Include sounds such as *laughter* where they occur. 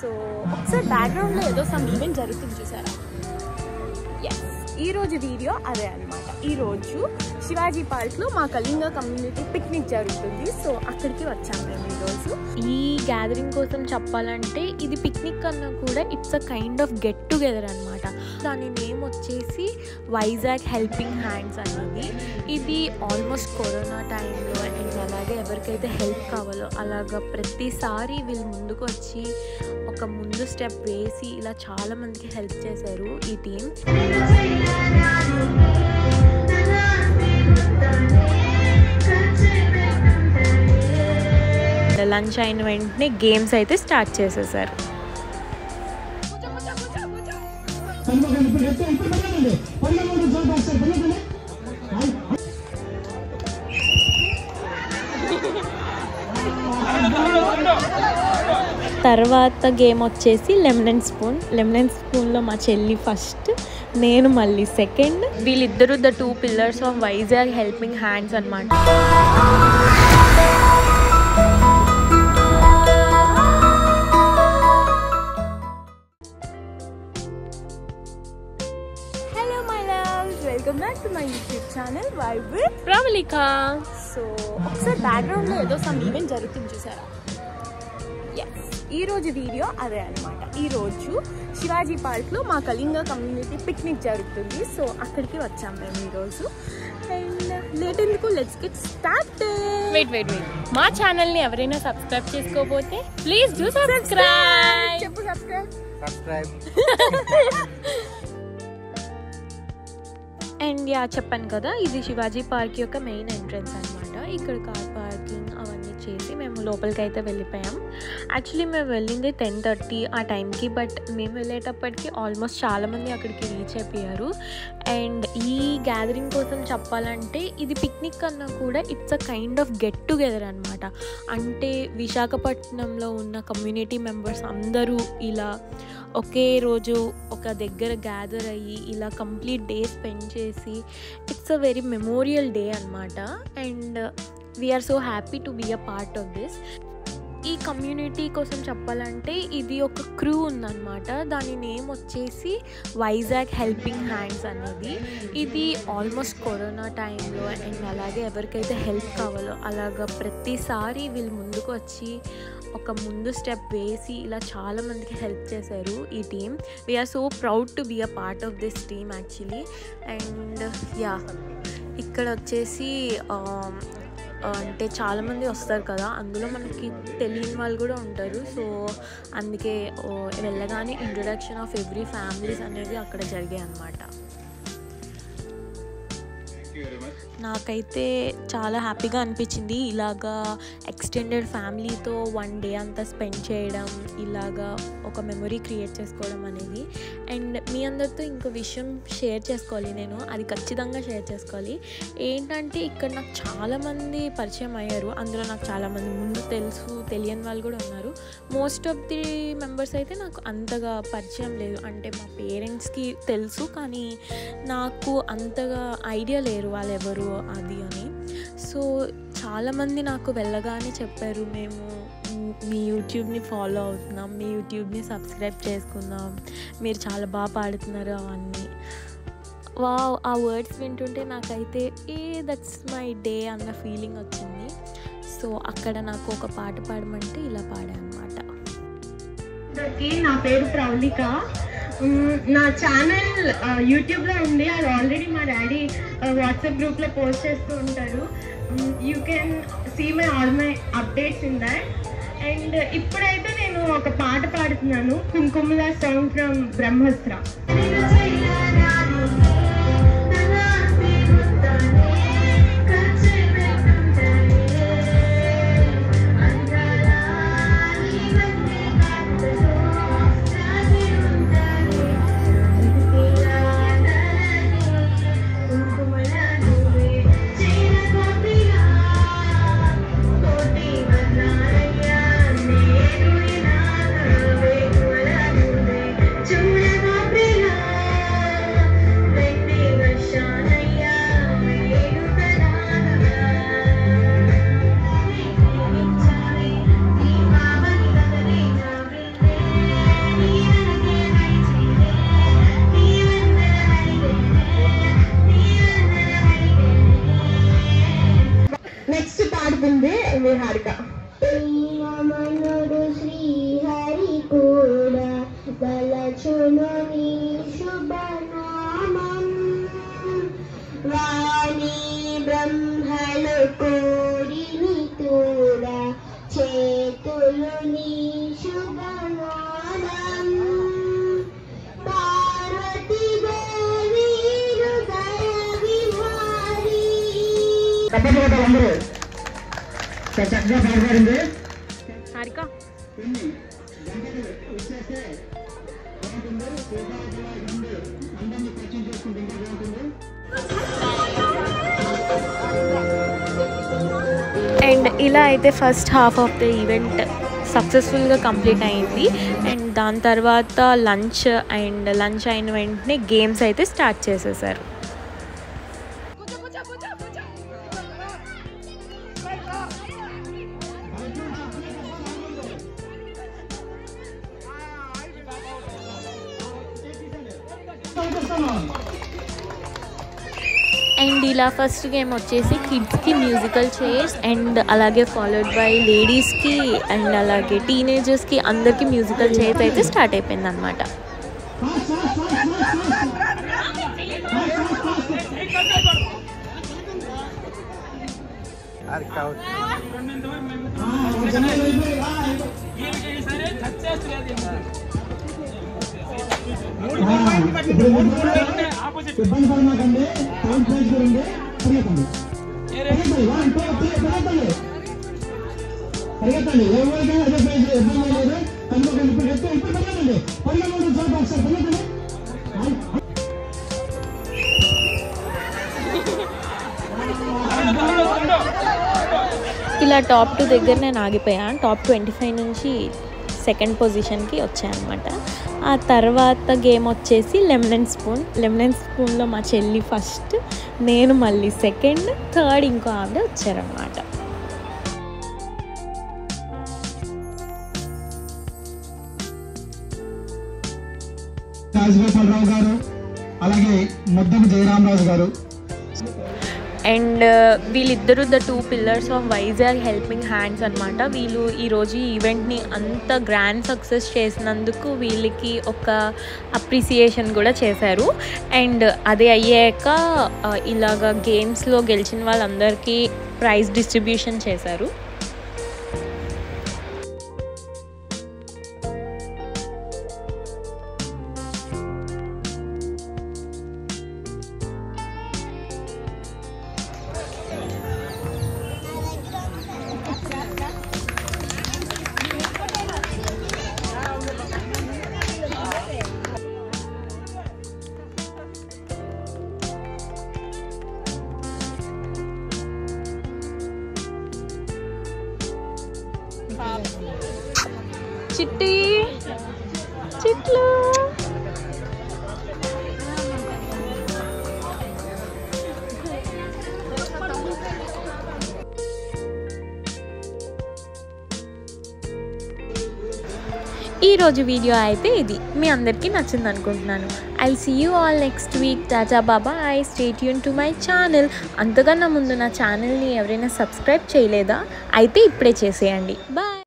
So ఒకసారి బ్యాక్గ్రౌండ్లో ఏదో సమ్ ఈవెంట్ జరుగుతుంది చూసారా? ఎస్ ఈరోజు వీడియో అదే అనమాట ఈ రోజు శివాజీ పార్క్లో మా కళింగ కమ్యూనిటీ పిక్నిక్ జరుగుతుంది. సో అక్కడికి వచ్చాము మేము ఈరోజు ఈ గ్యాదరింగ్ కోసం చెప్పాలంటే ఇది పిక్నిక్ కన్నా కూడా it's a kind of get together అనమాట దాని నేమ్ వచ్చేసి వైజాగ్ హెల్పింగ్ హ్యాండ్స్ అనేది. ఇది ఆల్మోస్ట్ కరోనా టైంలో అండ్ అలాగే ఎవరికైతే హెల్ప్ కావాలో అలాగా ప్రతిసారి వీళ్ళు ముందుకు వచ్చి ఒక ముందు స్టెప్ వేసి ఇలా చాలా మందికి హెల్ప్ చేశారు ఈ టీం లంచ్ అయిన వెంటనే గేమ్స్ అయితే స్టార్ట్ చేసేసారు. తర్వాత గేమ్ వచ్చేసి లెమన్ స్పూన్. లెమన్ స్పూన్లో మా చెల్లి ఫస్ట్ నేను మళ్ళీ సెకండ్. వీళ్ళిద్దరూ the two pillars of Vizag helping hands అనమాట ప్రవళిక సో ఒకసారి బ్యాక్గ్రౌండ్లో ఏదో సమ్ ఈవెంట్ జరుగుతుంది చూసారా? ఎస్ ఈ రోజు వీడియో అదే అనమాట ఈ రోజు శివాజీ పార్క్లో మా కళింగ కమ్యూనిటీ పిక్నిక్ జరుగుతుంది. సో అక్కడికి వచ్చాం మేము ఈరోజు అండ్ లేట్ ఎందుకు? Let's get start wait wait wait మా ఛానల్ని ఎవరైనా సబ్స్క్రైబ్ చేసుకోకపోతే ప్లీజ్ డూ సబ్స్క్రైబ్ చెప్పు సబ్స్క్రైబ్ సబ్స్క్రైబ్ *laughs* అండ్ యా చెప్పాను కదా ఇది శివాజీ పార్క్ యొక్క మెయిన్ ఎంట్రన్స్ అనమాట ఇక్కడ కార్ పార్క్ మేము లోపలికి అయితే వెళ్ళిపోయాం. యాక్చువల్లీ మేము వెళ్ళింది టెన్ థర్టీ ఆ టైంకి బట్ మేము వెళ్ళేటప్పటికి ఆల్మోస్ట్ చాలామంది అక్కడికి రీచ్ అయిపోయారు. అండ్ ఈ గ్యాదరింగ్ కోసం చెప్పాలంటే ఇది పిక్నిక్ కన్నా కూడా it's a kind of get together అనమాట అంటే విశాఖపట్నంలో ఉన్న కమ్యూనిటీ మెంబర్స్ అందరూ ఇలా ఒకే రోజు ఒక దగ్గర గ్యాదర్ అయ్యి ఇలా కంప్లీట్ డే స్పెండ్ చేసి it's a very memorial day అనమాట and we are so happy to be a part of this ఈ కమ్యూనిటీ కోసం చెప్పాలంటే ఇది ఒక క్రూ ఉందన్నమాట. దాని నేమ్ వచ్చేసి వైజాగ్ హెల్పింగ్ హ్యాండ్స్ అనేది. ఇది ఆల్మోస్ట్ కరోనా టైంలో అండ్ అలాగే ఎవరికైతే హెల్ప్ కావాలో అలాగా ప్రతిసారి వీళ్ళు ముందుకు వచ్చి ఒక ముందు స్టెప్ వేసి ఇలా చాలామందికి హెల్ప్ చేశారు ఈ team we are so proud to be a part of this team actually and yeah ఇక్కడ వచ్చేసి um, అంటే చాలామంది వస్తారు కదా అందులో మనకి తెలియని వాళ్ళు కూడా ఉంటారు. సో అందుకే ఓ, వెళ్ళగానే ఇంట్రొడక్షన్ ఆఫ్ ఎవ్రీ ఫ్యామిలీస్ అనేది అక్కడ జరిగాయి అన్నమాట నాకైతే చాలా హ్యాపీగా అనిపించింది. ఇలాగా ఎక్స్టెండెడ్ ఫ్యామిలీతో వన్ డే అంతా స్పెండ్ చేయడం ఇలాగా ఒక మెమొరీ క్రియేట్ చేసుకోవడం అనేది. అండ్ మీ అందరితో ఇంకో విషయం షేర్ చేసుకోవాలి నేను. అది ఖచ్చితంగా షేర్ చేసుకోవాలి. ఏంటంటే ఇక్కడ నాకు చాలామంది పరిచయం అయ్యారు. అందులో నాకు చాలామంది ముందు తెలుసు తెలియని వాళ్ళు కూడా ఉన్నారు. మోస్ట్ ఆఫ్ ది మెంబర్స్ అయితే నాకు అంతగా పరిచయం లేదు. అంటే మా పేరెంట్స్కి తెలుసు కానీ నాకు అంతగా ఐడియా లేరు వాళ్ళు ఎవరు అది అని. సో చాలామంది నాకు వెళ్ళగానే చెప్పారు మేము మీ యూట్యూబ్ని ఫాలో అవుతున్నాం మీ యూట్యూబ్ని సబ్స్క్రైబ్ చేసుకుందాం మీరు చాలా బాగా పాడుతున్నారు అవన్నీ. వా ఆ వర్డ్స్ వింటుంటే నాకైతే ఏ దట్స్ మై డే అన్న ఫీలింగ్ వచ్చింది. సో అక్కడ నాకు ఒక పాట పాడమంటే ఇలా పాడా అనమాట నా పేరు ప్రవళిక నా ఛానల్ యూట్యూబ్లో ఉంది. అది ఆల్రెడీ మా డాడీ వాట్సాప్ గ్రూప్లో పోస్ట్ చేస్తూ ఉంటారు you can see my all my updates in that and ఇప్పుడైతే నేను ఒక పాట పాడుతున్నాను. కుంకుమల సాంగ్ ఫ్రమ్ బ్రహ్మస్త్ర জয় নিহারিকা వాణి బ్రహ్మలు కోరిని తోరా చేతులు నీ శుభనామం పార్వతి గోవీ హృదయ విహారీ చక్కగా పాడబడింది అండ్ ఇలా అయితే first half of the event సక్సెస్ఫుల్గా కంప్లీట్ అయింది. అండ్ దాని తర్వాత లంచ్ అండ్ లంచ్ అయిన వెంటనే గేమ్స్ అయితే స్టార్ట్ చేసేసారు. అండ్ ఇలా ఫస్ట్ గేమ్ వచ్చేసి కిడ్స్కి మ్యూజికల్ చైర్స్ అండ్ అలాగే ఫాలోడ్ బై లేడీస్కి అండ్ అలాగే టీనేజర్స్కి అందరికీ మ్యూజికల్ చైర్స్ అయితే స్టార్ట్ అయిపోయింది అనమాట ఇబ్బంది పడమాకండి టైం ప్లేస్ గురించి పరిగెత్తండి పరిగెత్తండి వన్ టూ త్రీ పరిగెత్తండి పరిగెత్తండి ఎవరికైనా అదే ప్లేస్ ఇబ్బంది లేదు కనుకోకండి ఇప్పుడు ఎత్తు ఇప్పుడు పరిగెత్తండి పరిగెత్తండి సార్ ఒకసారి పరిగెత్తండి ఇలా టాప్ టూ దగ్గర నేను ఆగిపోయాను టాప్ ట్వంటీ ఫైవ్ నుంచి సెకండ్ పొజిషన్కి వచ్చాయన్నమాట ఆ తర్వాత గేమ్ వచ్చేసి lemon and spoon. Lemon and స్పూన్లో మా చెల్లి ఫస్ట్ నేను మళ్ళీ సెకండ్ థర్డ్ ఇంకో ఆవిడ వచ్చారనమాట రాజగోపాలరావు గారు అలాగే ముద్దము జయరామరాజు గారు. అండ్ వీళ్ళిద్దరూ the two pillars of Vizag helping hands అనమాట వీళ్ళు ఈరోజు ఈ ఈవెంట్ని అంత గ్రాండ్ సక్సెస్ చేసినందుకు వీళ్ళకి ఒక అప్రిసియేషన్ కూడా చేశారు. అండ్ అది అయ్యాక ఇలాగ గేమ్స్లో గెలిచిన వాళ్ళందరికీ ప్రైజ్ డిస్ట్రిబ్యూషన్ చేశారు. చిట్టి. చిట్లు. ఈరోజు వీడియో అయితే ఇది. మీ అందరికీ నచ్చింది అనుకుంటున్నాను. I see you all next week Tata బాబా ఐ స్టేట్ యూన్ టు మై ఛానల్ అంతకన్నా ముందు నా ఛానల్ని ఎవరైనా సబ్స్క్రైబ్ చేయలేదా? అయితే ఇప్పుడే చేసేయండి. బాయ్